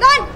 Dragon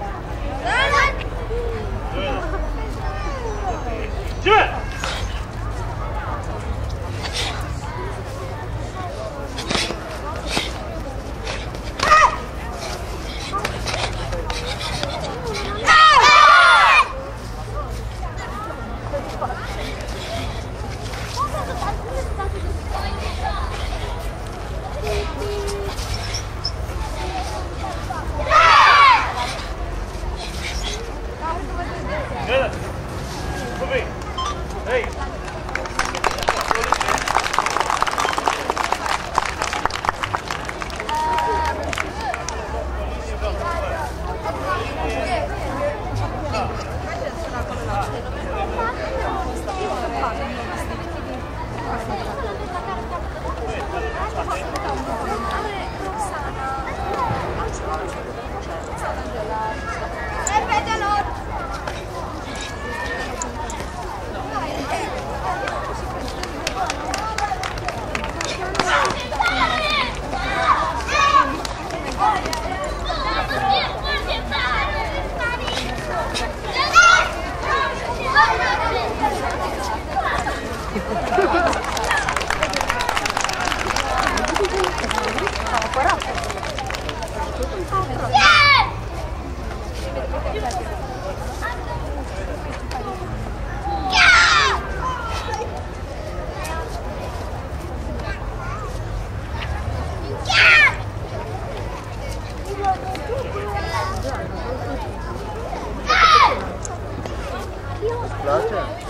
Gotcha.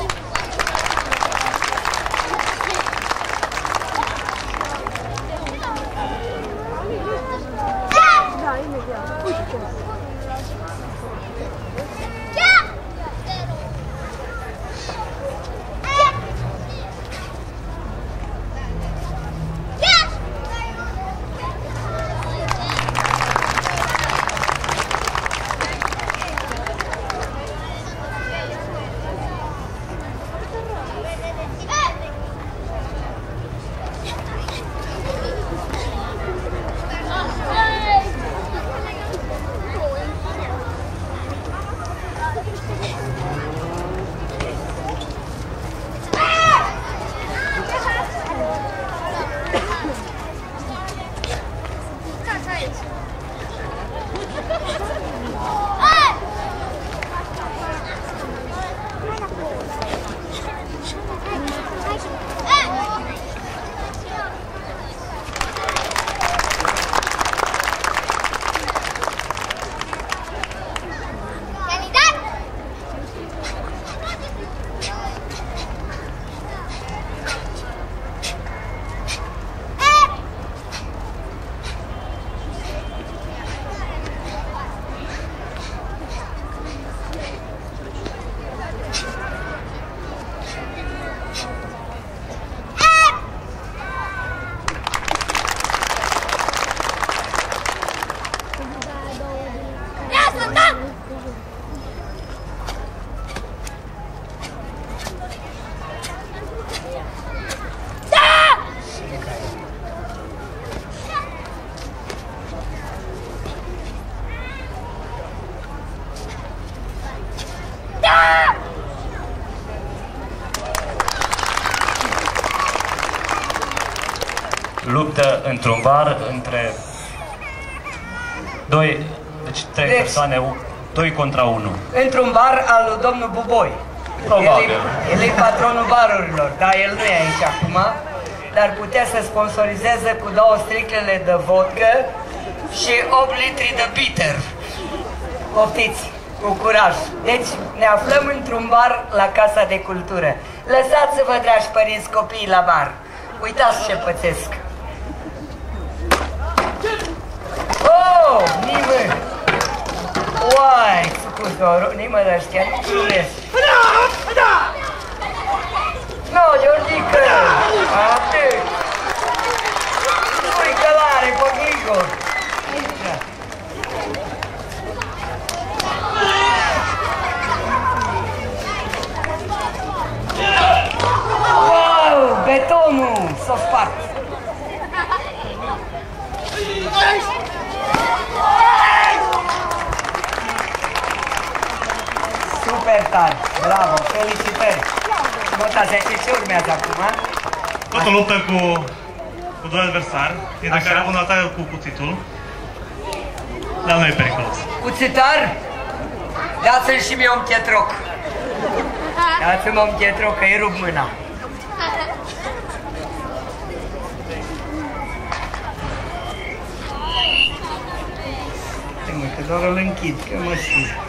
Luptă într-un bar între doi, deci trei Deci- persoane, u- doi contra unu. Într-un bar al lui domnul Buboi. Probabil. El e, el e patronul barurilor, dar el nu e aici acum, dar putea să sponsorizeze cu două striclele de vodcă și 8 litri de bitter. Poftiți, cu curaj. Deci ne aflăm într-un bar la Casa de Cultură. Lăsați-vă, dragi părinți, copiii la bar. Uitați ce pățesc. Oh, nimeni! Uai, scuz, nimeni ăștia nu primesc. No, Georgica! Atât! Ui, călare, pe Grigor! Wow, betonul s-a spart! Super tare. Bravo, felicitări. Nota 10, ce urmează acum? Tot o luptă cu, cu doi adversari, dintre Așa. care unul atacă cu cuțitul. Dar nu e periculos. Cuțitar? Dați-mi și mie un pietroc. Dați-mi un pietroc, că îi rup mâna. Stai mă, că doar îl închid, că mă știu.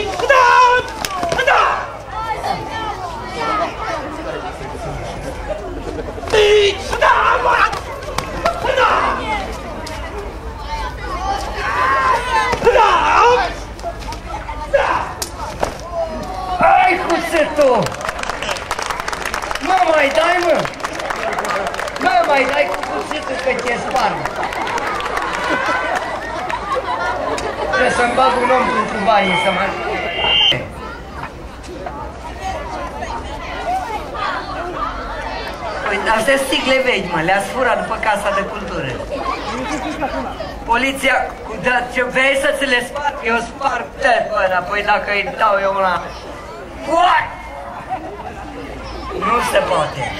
Ai cuțitul! Mă mai dai, mă! Mă mai dai cu cuțitul că te sparg! Trebuie să-mi bag un om cu banii să mă... Păi, astea sunt sticle vechi, mă, le-ați furat după Casa de Cultură. Poliția, cu da, ce vrei să ți le sparg? Eu sparg tot, bă, apoi dacă îi dau eu una... What? Nu se poate.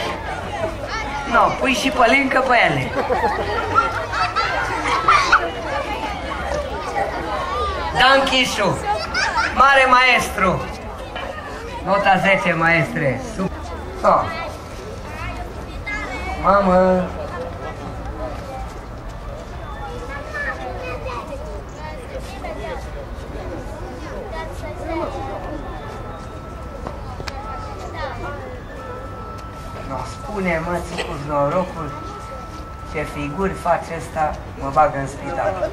Nu, no, pui și pălincă pe ele. Dan Chișu, mare maestru. Nota 10, maestre. Sub... Oh. Mamă, nu spune, mă, ți cu norocul. Ce figuri face ăsta, mă bagă în spital.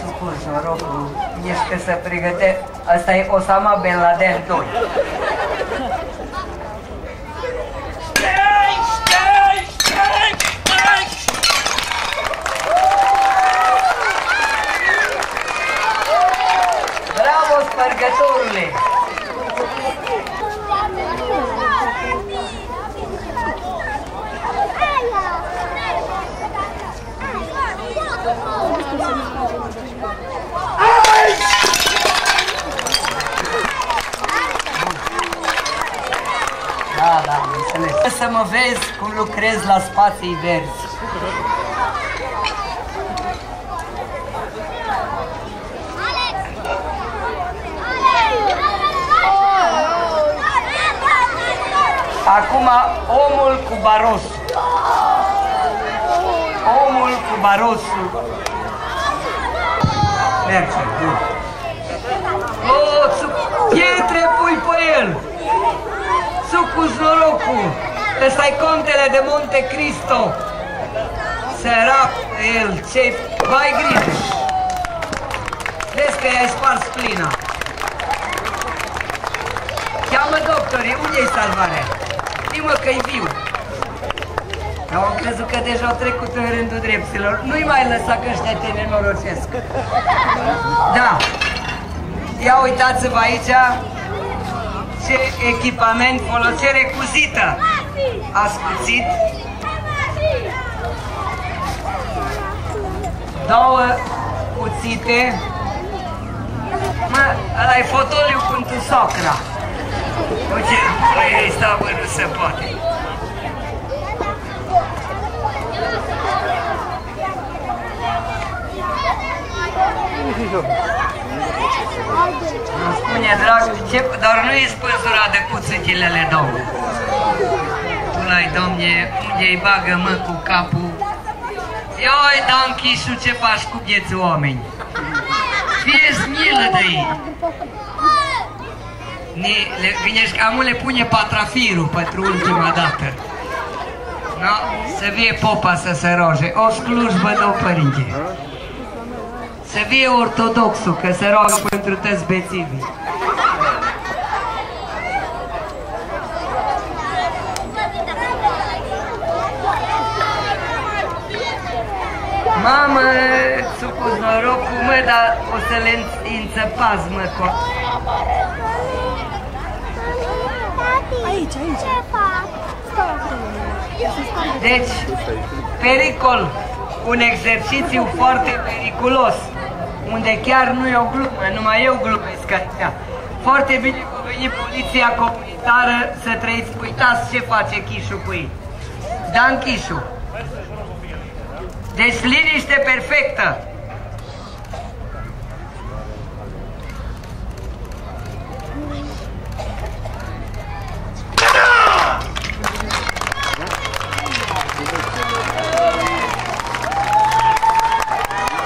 Sucur, norocul, ești că să pregăte... Asta e Osama Bin Laden 2. Stai, stai, stai, stai! Bravo, spărgătorule! Da, da, am înțeles. Să mă vezi cum lucrez la spații verzi. Acum, omul cu barosul. Omul cu barosul. Merge, bun. O, su- pietre pui pe el. Sucus norocul. Ăsta e contele de Monte Cristo. Sărac el, ce mai grijă. Vezi că i-ai spart splina. Cheamă doctorii, unde-i salvarea? Zi-mă că-i viu. Eu am crezut că deja au trecut în rândul dreptilor. Nu-i mai lăsa că ăștia te nenorocesc. Da. Ia uitați-vă aici ce echipament folosire cuzită. Ascuțit. Două cuțite. Mă, ăla e fotoliu pentru socra. Uite, băi, ăsta, bă, nu se poate. Nu spune, drag, ce, dar nu e spânzura de cuțitilele, domn. Tu l-ai, domne, unde îi bagă, mă, cu capul. Ioi, Dan Chișu, ce faci cu vieții oameni? Fie-ți milă de ei. Ne, le, vine și amul le pune patrafirul pentru ultima dată. No, să vie popa să se roge. O slujbă, domn părinte. Să vie ortodoxul, că se roagă pentru toți bețivii. Mamă, supus norocul, mă, dar o să le înțăpați, mă, cu... Aici, aici. Ce fac? Stau acolo. Deci, pericol, un exercițiu foarte periculos, unde chiar nu e o glumă, numai eu glumesc aici. Foarte bine că a venit poliția comunitară să trăiți. Uitați ce face Chișu cu ei. Dan Chișu. Deci liniște perfectă.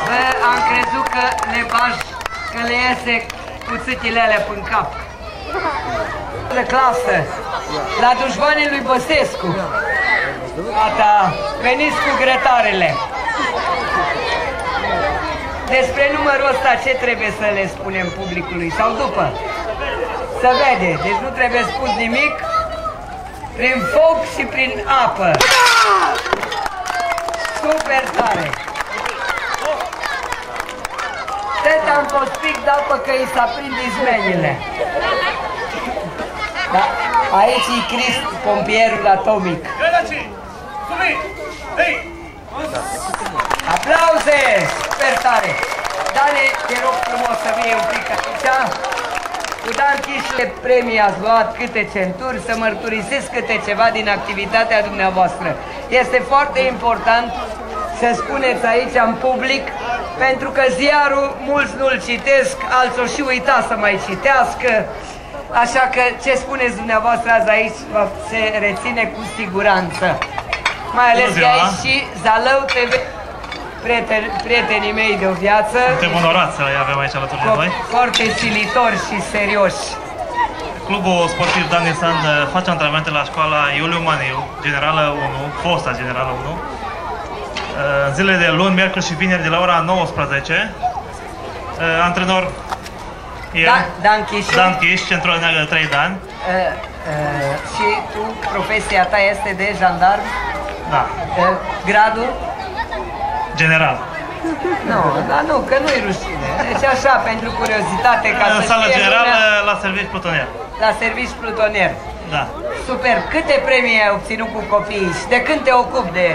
Bă, am crezut că le bași, că le iese cuțitile alea până cap. De clasă, la dușmanii lui Băsescu. Gata, veniți cu grătarele. Despre numărul ăsta ce trebuie să le spunem publicului? Sau după? Să vede, deci nu trebuie spus nimic prin foc și prin apă. Super Teta am fost pic de apă că i s-a prins izmenile. Da, aici e Crist, pompierul atomic. Aplauze! Super tare! Dane, te rog frumos să vii un pic aici. Cu Dan Chișle premii ați luat câte centuri, să mărturisesc câte ceva din activitatea dumneavoastră. Este foarte important să spuneți aici în public, pentru că ziarul mulți nu-l citesc, alții o și uita să mai citească, așa că ce spuneți dumneavoastră azi aici va se reține cu siguranță. Mai ales Bună că ziua! aici și Zalău TV, prieteni, prietenii mei de o viață, Suntem onorați să îi avem aici alături de noi. fo- foarte silitori și serioși. Clubul sportiv Dan Isan uh, face antrenamente la școala Iuliu Maniu, Generală 1, fosta Generală 1. uh, În zilele de luni, miercuri și vineri de la ora 19. Uh, Antrenor e Da, Dan Chișu. Dan Chiș, centru neagră de 3 de ani. Uh, uh, și tu, profesia ta este de jandarm? Da, Uh, gradul? General. Nu, dar nu, că nu-i rușine. Deci așa, pentru curiozitate, ca În să sală știe generală lumea, la serviciu plutonier. la servici plutonier. Da. Super, câte premii ai obținut cu copiii și de când te ocupi de...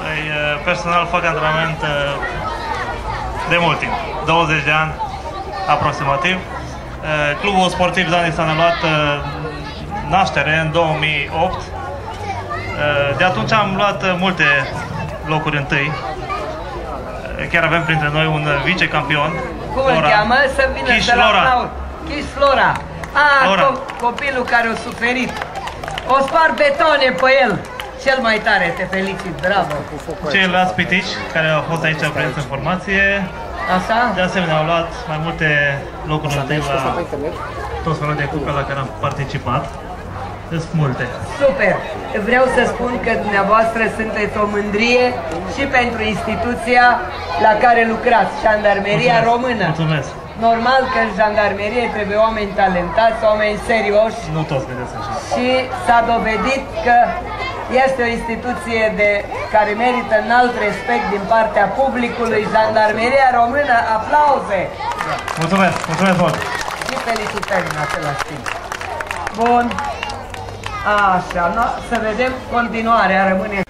Păi, uh, personal fac antrenament uh, de mult timp, 20 de ani aproximativ. Uh, Clubul sportiv Dani s-a luat uh, naștere în 2008. Uh, De atunci am luat uh, multe locuri întâi. Uh, Chiar avem printre noi un uh, vicecampion. Cum îl Lora. cheamă? Să vină Chiș să-l Lora. aplaud. Chiș Flora. Ah, Lora. co- copilul care a suferit. O spar betone pe el. Cel mai tare, te felicit, bravo. Ceilalți pitici care au fost aici prezenți în formație, Așa? de asemenea au luat mai multe locuri întâi la toți felul de cupe la care am participat. Sunt multe. Super! Vreau să spun că dumneavoastră sunteți o mândrie și pentru instituția la care lucrați, Jandarmeria Mulțumesc. Română. Mulțumesc. Normal că în jandarmerie trebuie oameni talentați, oameni serioși Nu toți gândesc așa. și s-a dovedit că este o instituție de, care merită înalt respect din partea publicului. Jandarmeria Română, aplauze! Mulțumesc, mulțumesc mult. și felicitări în același timp. Bun. Așa, no, să vedem continuarea, rămâne